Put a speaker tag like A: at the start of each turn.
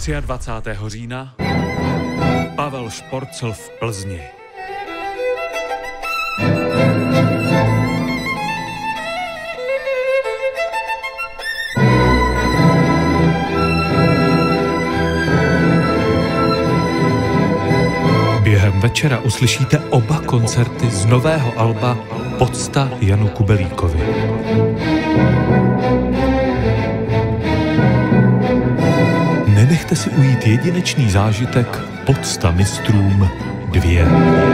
A: 23. října Pavel Šporcel v Plzni. Během večera uslyšíte oba koncerty z nového alba Podsta Janu Kubelíkovi. Nenechte si ujít jedinečný zážitek Podsta mistrům 2.